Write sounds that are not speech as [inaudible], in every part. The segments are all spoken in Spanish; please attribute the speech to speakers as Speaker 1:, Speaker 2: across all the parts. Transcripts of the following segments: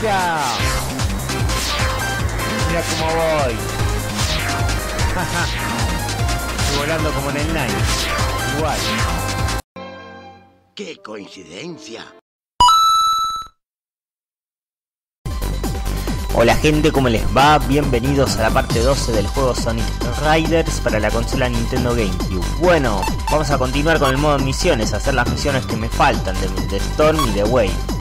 Speaker 1: mira. Mira cómo voy. [laughs] Estoy volando como en el Nine. Igual.
Speaker 2: ¡Qué coincidencia!
Speaker 1: Hola gente, ¿cómo les va? Bienvenidos a la parte 12 del juego Sonic Riders para la consola Nintendo GameCube. Bueno, vamos a continuar con el modo misiones, hacer las misiones que me faltan de, de Storm y de Wave.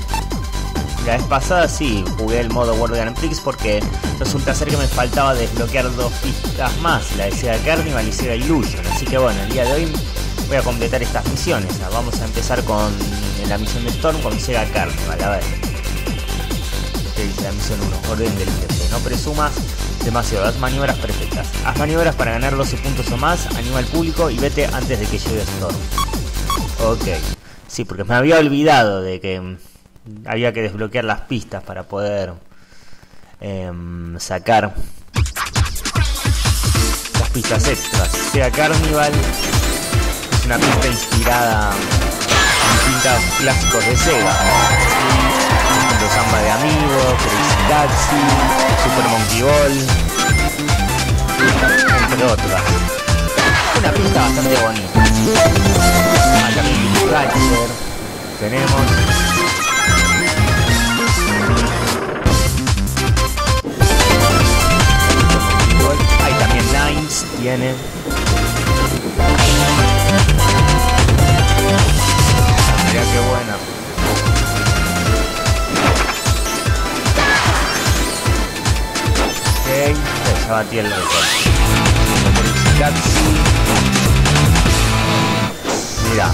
Speaker 1: La vez pasada sí, jugué el modo World Grand Prix porque resulta ser que me faltaba desbloquear dos pistas más, la de Sega Carnival y Sega Illusion. Así que bueno, el día de hoy voy a completar estas misiones. Vamos a empezar con la misión de Storm con Sega Carnival. A ver. ¿Qué dice la misión 1? Orden del jefe. No presumas demasiado, haz maniobras perfectas. Haz maniobras para ganar 12 puntos o más, anima al público y vete antes de que llegue Storm. Ok. Sí, porque me había olvidado de que había que desbloquear las pistas para poder eh, sacar las pistas extras. Sea Carnival una pista inspirada en pintas clásicos de Sega. Los Samba de Amigos, Crazy Taxi, Super Monkey Ball, entre otras. Una pista bastante bonita. Tenemos. Nines tiene. Mirá qué buena. Ok, ya batí el récord. Mira.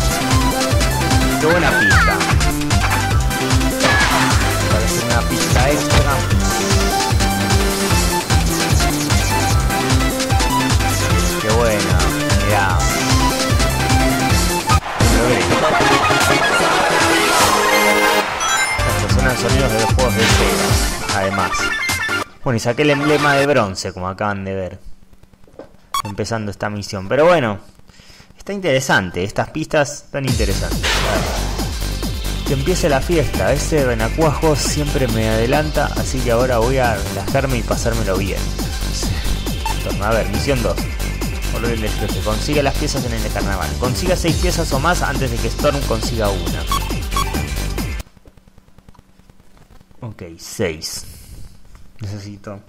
Speaker 1: Qué buena pista. De los juegos de Sega, además. Bueno, y saqué el emblema de bronce, como acaban de ver. Empezando esta misión. Pero bueno, está interesante. Estas pistas están interesantes. Que empiece la fiesta. Ese renacuajo siempre me adelanta, así que ahora voy a relajarme y pasármelo bien. A ver, misión 2 orden del jefe. Consiga las piezas en el carnaval. Consiga 6 piezas o más antes de que Storm consiga una. Ok, 6. Necesito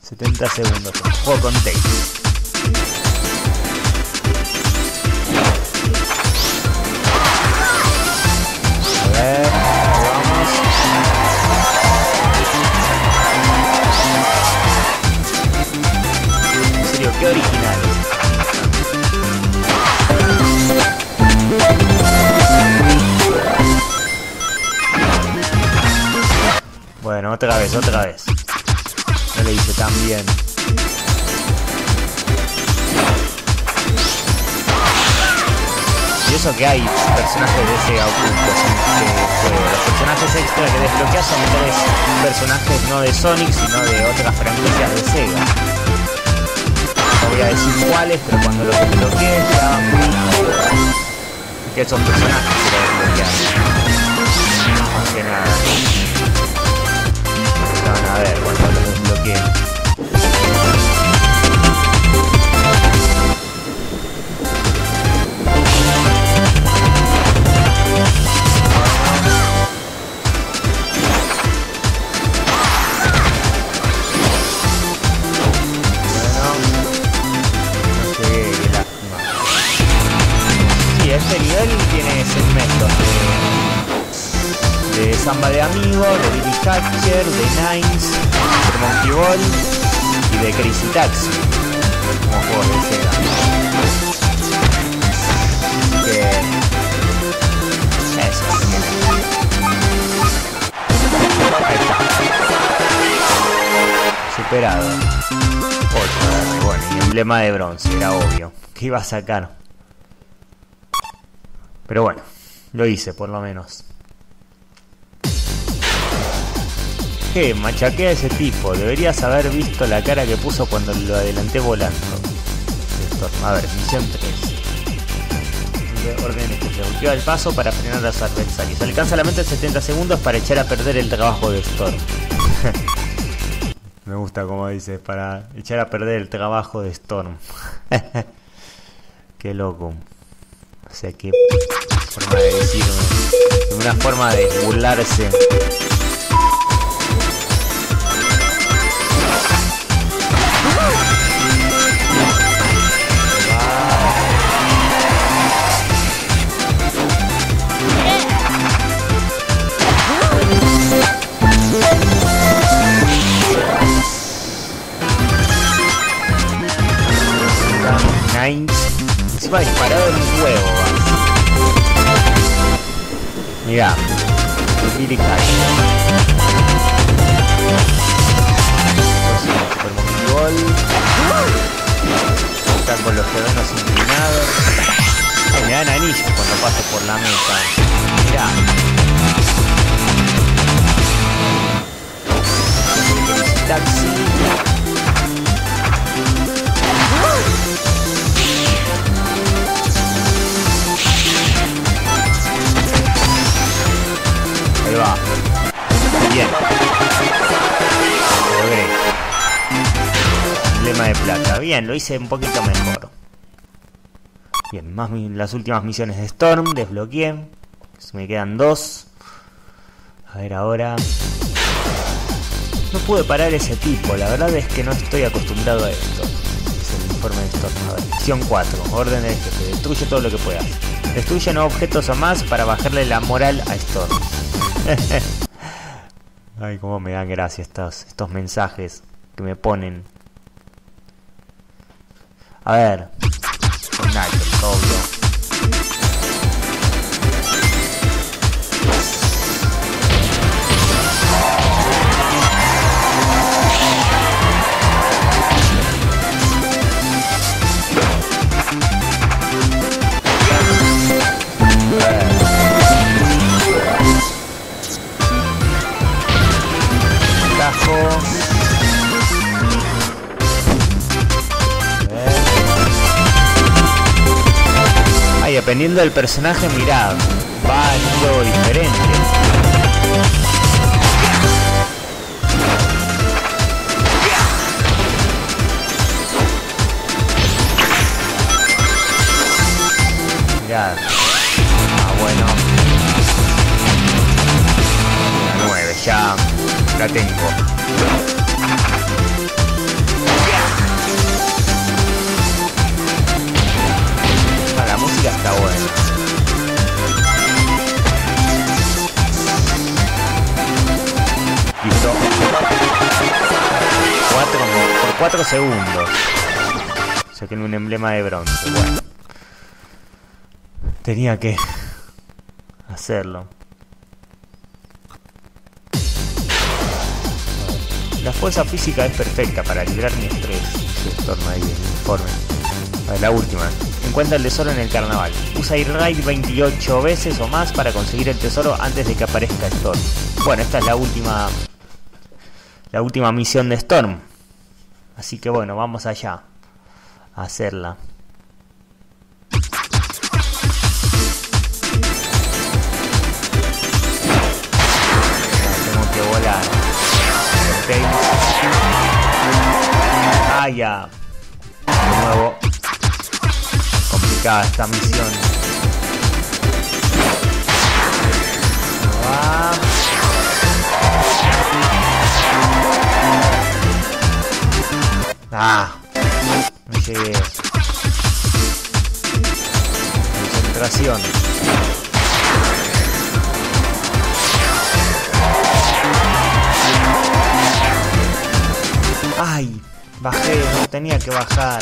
Speaker 1: 70 segundos. Juego con tape. Serio, qué original. Bueno, otra vez, otra vez. No le hice tan bien. Y eso que hay personajes de Sega ocultos en. Los personajes extra que desbloqueas son tres personajes no de Sonic, sino de otras franquicias de Sega. No voy a decir cuáles, pero cuando los desbloquees ya que esos personajes quiero desbloquear. Más que. A ver. Bueno, no llegué, qué lástima. Sí, este nivel tiene segmentos de, Samba de Amigos, de Billy Hatcher, de Nines, de Monkey Ball y de Crazy Taxi, como juegos de Sega. Que... Eso. Ahí está. Superado. 8 bueno, y emblema de bronce, era obvio. que iba a sacar? Pero bueno, lo hice por lo menos. Je, machaqué a ese tipo. Deberías haber visto la cara que puso cuando lo adelanté volando. A ver, misión 3. órdenes que bloquea el paso para frenar a los adversarios. Alcanza la mente 70 segundos para echar a perder el trabajo de Storm. [laughs] Me gusta como dice, para echar a perder el trabajo de Storm. [laughs] Qué loco. O sea, qué forma de decir, una forma de burlarse. Encima disparado en un huevo. Mira. Billy Cash. Están con los terrenos inclinados. me dan anillos cuando paso por la meta. Mirá. Taxi. Va. Bien. Emblema de plata. Bien, lo hice un poquito mejor. Bien, más las últimas misiones de Storm. Desbloqueé. Me quedan dos. A ver ahora. No pude parar ese tipo. La verdad es que no estoy acostumbrado a esto. Es el informe de Storm. A misión 4. Orden de jefe. Destruye todo lo que puedas. Destruye no objetos o más para bajarle la moral a Storm. [laughs] Ay, cómo me dan gracia estos, estos mensajes que me ponen. A ver. Ay, dependiendo del personaje, mirad, va algo diferente. De bronce. Bueno. Tenía que hacerlo. La fuerza física es perfecta para librar mi estrés. Se ahí el informe. la última. Encuentra el tesoro en el carnaval. Usa Raid 28 veces o más para conseguir el tesoro antes de que aparezca Storm. Bueno, esta es la última. La última misión de Storm. Así que bueno, vamos allá. Hacerla. Tengo que volar. Ah. De nuevo esta misión. Ah, no llegué. Concentración. Ay, bajé, no tenía que bajar.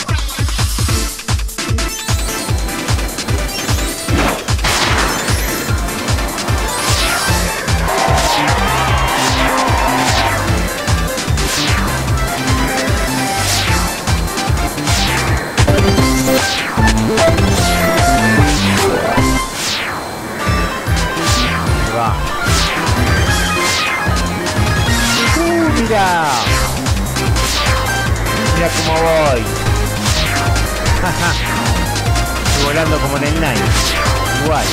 Speaker 1: Mira cómo voy. [laughs] Estoy volando como en el Nine. Igual.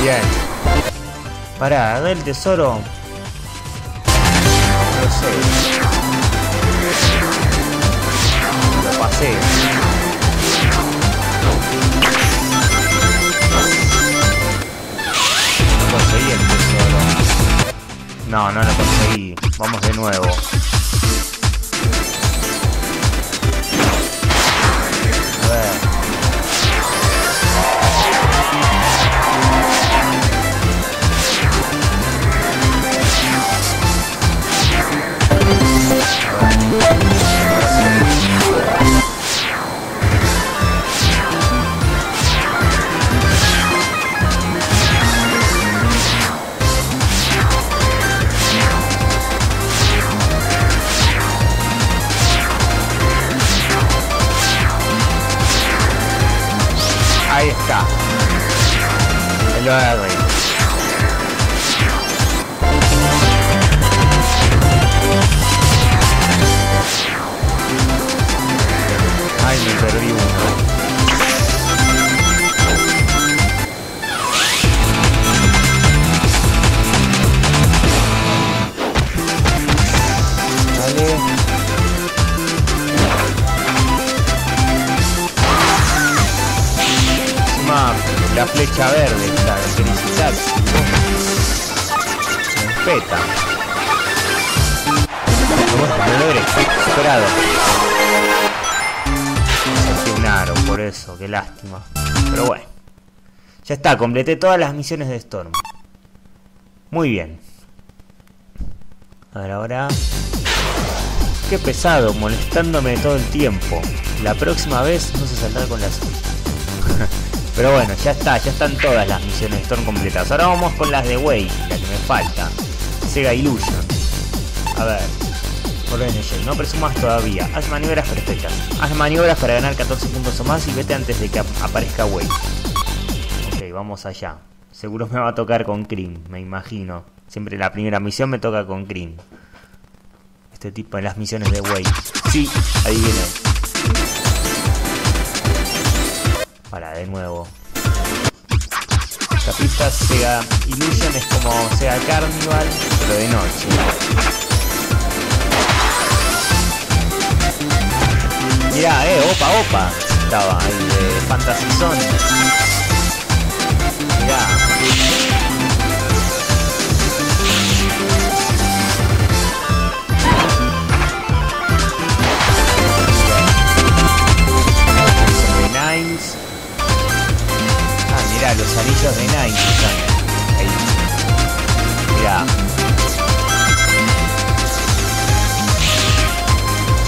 Speaker 1: Bien. Pará, del tesoro. No sé. Lo pasé. No, no lo conseguí. Vamos de nuevo. El flecha verde está felicitar. Peta. Saqué un aro, por eso, qué lástima. Pero bueno. Ya está, completé todas las misiones de Storm. Muy bien. A ver, ahora... Qué pesado, molestándome todo el tiempo. La próxima vez no se saldrá con la suya. [laughs] Pero bueno, ya está, ya están todas las misiones Storm completadas. Ahora vamos con las de Way, la que me falta. Sega Illusion. A ver. Orden no presumas todavía. Haz maniobras perfectas. Haz maniobras para ganar 14 puntos o más y vete antes de que ap- aparezca Way. Ok, vamos allá. Seguro me va a tocar con Cream, me imagino. Siempre la primera misión me toca con Cream. Este tipo en las misiones de Way. Sí, adivinen. Para, de nuevo. Esta pista Sega Illusion es como Sega Carnival, pero de noche. Mirá, eh, opa, opa. Estaba el de Fantasy Zone. Mirá. Mirá, los anillos de Nines están ahí. Mirá.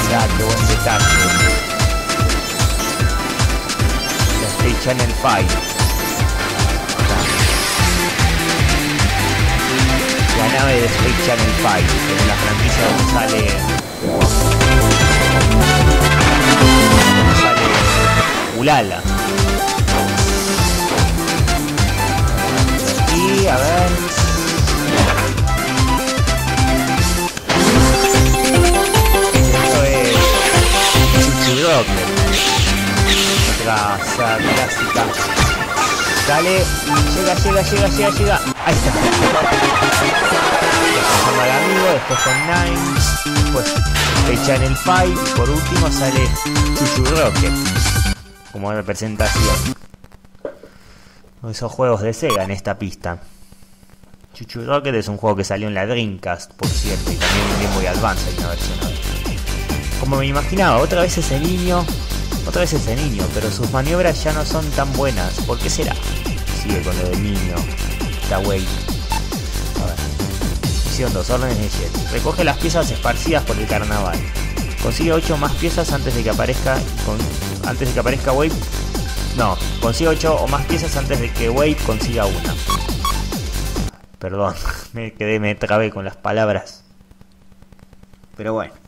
Speaker 1: Mirá, qué buen detalle. La State Channel 5. La nave de Space Channel 5, que es la franquicia donde sale sale Ulala. A ver. Esto es Chuchu Rocket. Otra clásica. Dale, llega, llega, llega, llega, llega. Ahí está. Después al amigo, después con Nine, después de Channel 5 y por último sale Chuchu Rocket como representación. Esos juegos de Sega en esta pista. Chuchu Rocket es un juego que salió en la Dreamcast, por cierto, y también en Game Boy Advance hay una versión. Como me imaginaba, otra vez ese niño, otra vez ese niño, pero sus maniobras ya no son tan buenas. ¿Por qué será? Sigue con lo del niño. Está wey. A ver. Misión 2, órdenes de Jet. Recoge las piezas esparcidas por el carnaval. Consigue 8 más piezas antes de que aparezca antes de que aparezca Wave. No, consigue 8 o más piezas antes de que Wave consiga una. Perdón, [laughs] me quedé, me trabé con las palabras. Pero bueno.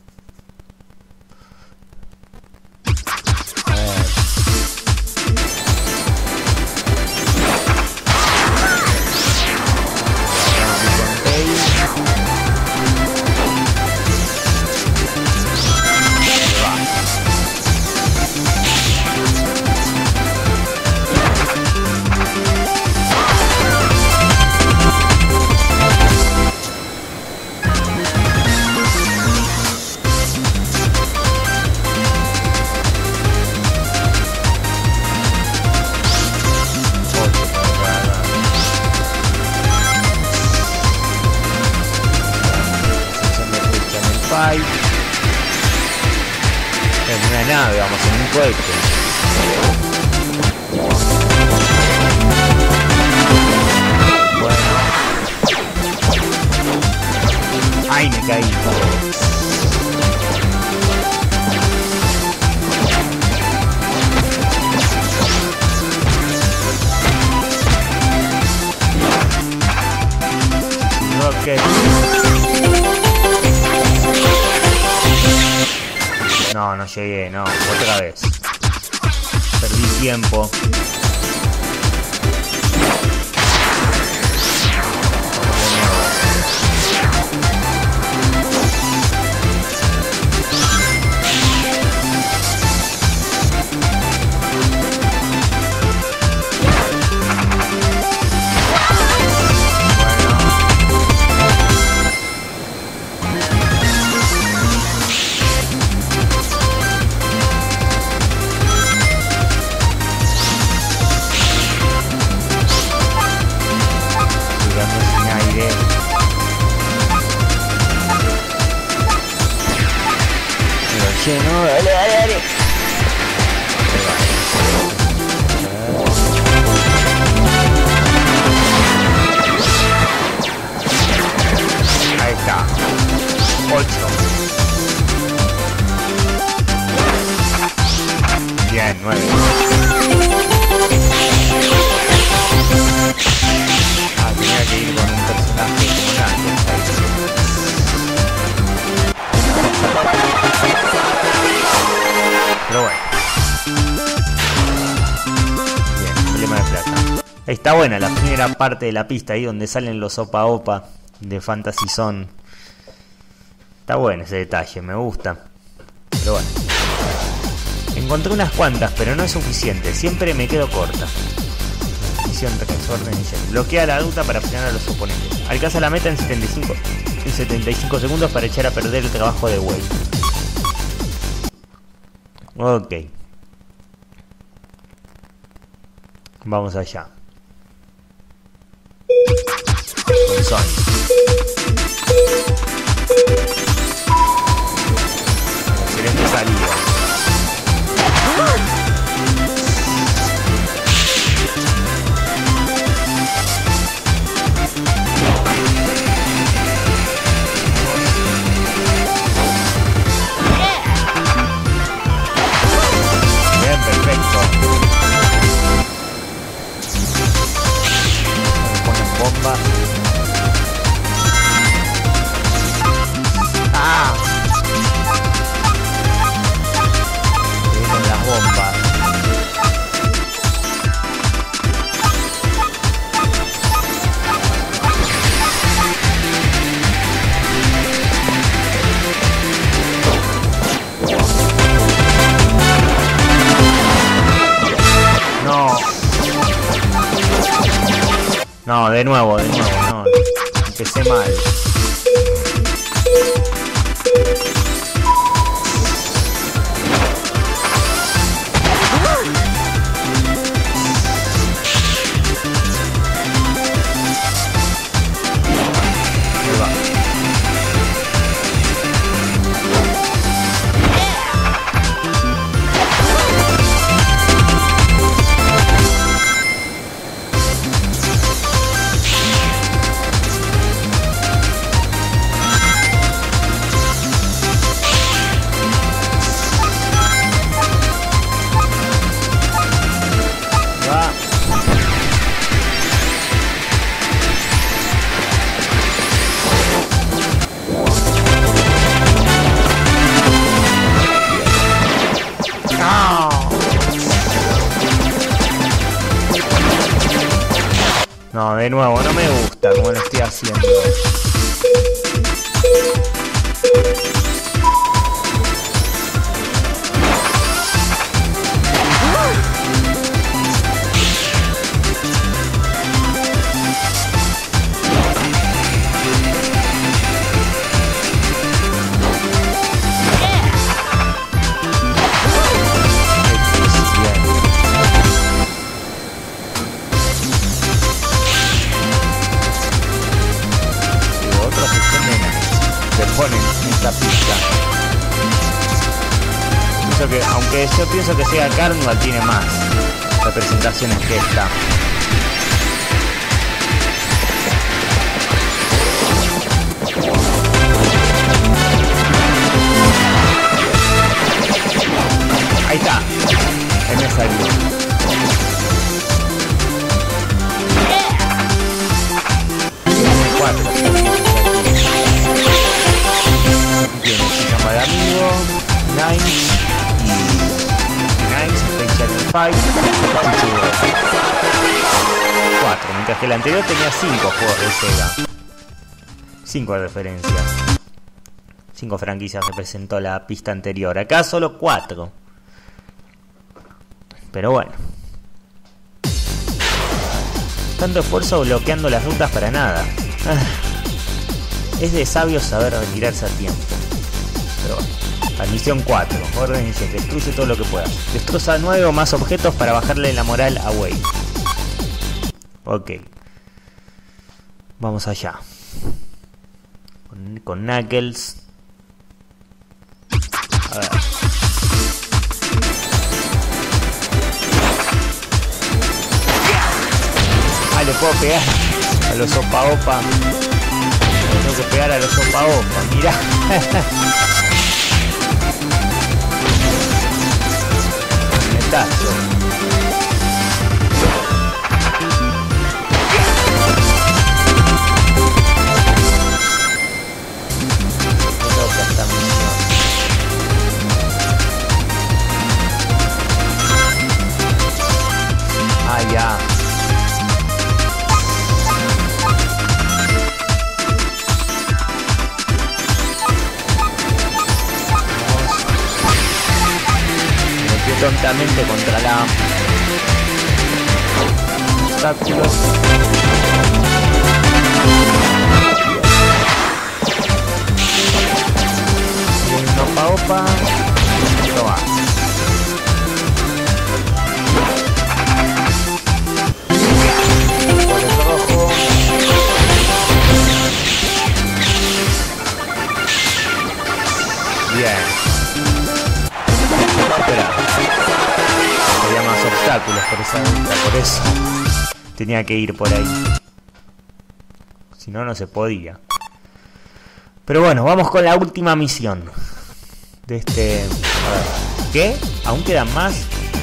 Speaker 1: No, no llegué, no, otra vez. Perdí tiempo. Lo lleno, dale, dale, dale. Ahí está. 8. Bien, 9. Ah, tenía que ir con un personaje como Knuckles ahí. Pero bueno. Bien, problema de plata. Está buena la primera parte de la pista ahí donde salen los opa opa de Fantasy Zone. Está bueno ese detalle, me gusta. Pero bueno. Encontré unas cuantas, pero no es suficiente. Siempre me quedo corta. Bloquea la ruta para frenar a los oponentes. Alcanza la meta en 75, en 75 segundos para echar a perder el trabajo de Wade. Ok. Vamos allá. Excelente salida. Ponen de nuevo, de nuevo, no. Empecé mal. De nuevo, no me gusta como lo estoy haciendo. Yo pienso que Sega Carnival tiene más representaciones que esta. Ahí está. En esa luz. 5, Cuatro, mientras que el anterior tenía cinco juegos de Sega. Cinco referencias. Cinco franquicias representó la pista anterior. Acá solo cuatro. Pero bueno. Tanto esfuerzo bloqueando las rutas para nada. Ah. Es de sabio saber retirarse a tiempo. Pero bueno. La misión 4. Orden dice, destruye todo lo que puedas. Destroza 9 o más objetos para bajarle la moral a Wade. Ok. Vamos allá. Con, Knuckles. A ver. Ah, le puedo pegar a los opa opa. Tengo que pegar a los opa opa, mira. [laughs] vistazo. Tontamente contra la obstáculos. Por esa por eso. Tenía que ir por ahí. Si no, no se podía. Pero bueno, vamos con la última misión. De este... A ver. ¿Qué? ¿Aún quedan más?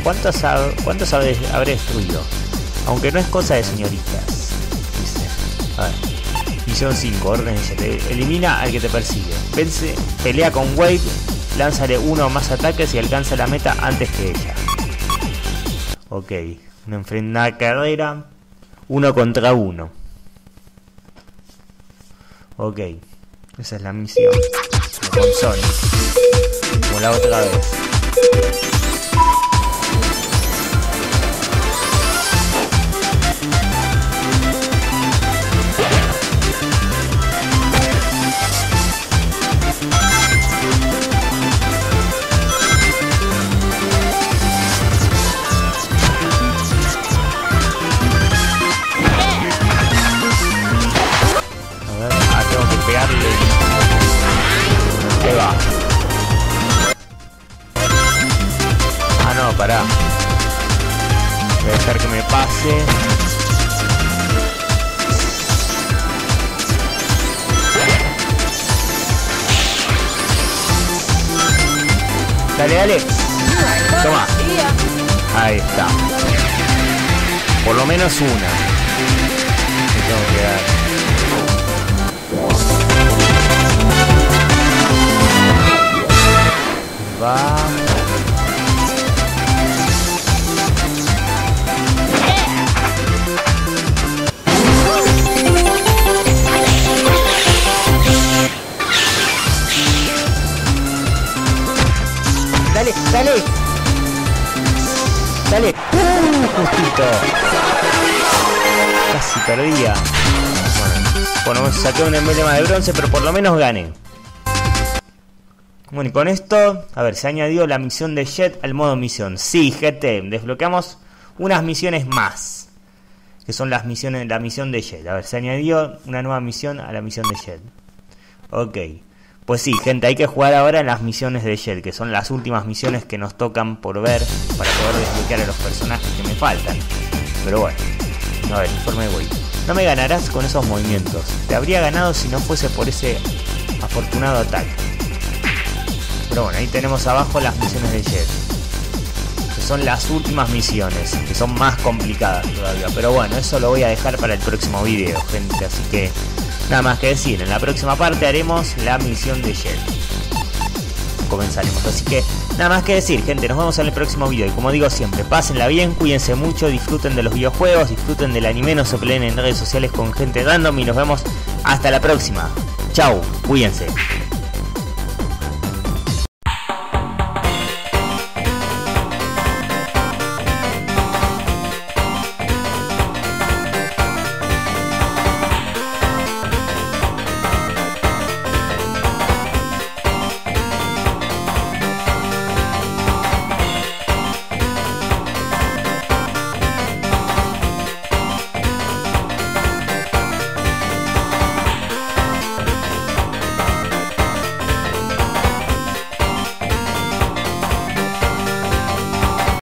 Speaker 1: ¿Cuántos, cuántos habré, destruido? Aunque no es cosa de señoritas. Dice. A ver. Misión 5, orden de Elimina al que te persigue. Vence, pelea con Wade, lánzale uno o más ataques y alcanza la meta antes que ella. Ok, una enfrentada carrera, uno contra uno. Ok, esa es la misión. Con Sonic. Como la otra vez. Voy a dejar que me pase. Dale, dale. Toma. Ahí está. Por lo menos una. Me tengo que dar. Va. Dale, dale. Dale. Uh, justito. Casi perdía. Bueno, bueno, saqué un emblema de bronce, pero por lo menos gané. Bueno, y con esto, a ver, se añadió la misión de Jet al modo misión. Sí, GT, desbloqueamos unas misiones más. Que son las misiones, la misión de Jet. A ver, se añadió una nueva misión a la misión de Jet. Ok. Pues sí, gente, hay que jugar ahora en las misiones de Jet, que son las últimas misiones que nos tocan por ver para poder desbloquear a los personajes que me faltan. Pero bueno, a ver, informe Wii. No me ganarás con esos movimientos. Te habría ganado si no fuese por ese afortunado ataque. Pero bueno, ahí tenemos abajo las misiones de Jet. Que son las últimas misiones, que son más complicadas todavía. Pero bueno, eso lo voy a dejar para el próximo video, gente. Así que Nada más que decir, en la próxima parte haremos la misión de Jet. Comenzaremos, así que nada más que decir, gente, nos vemos en el próximo video y como digo siempre, pásenla bien, cuídense mucho, disfruten de los videojuegos, disfruten del anime, no se peleen en redes sociales con gente random y nos vemos hasta la próxima. Chau, cuídense.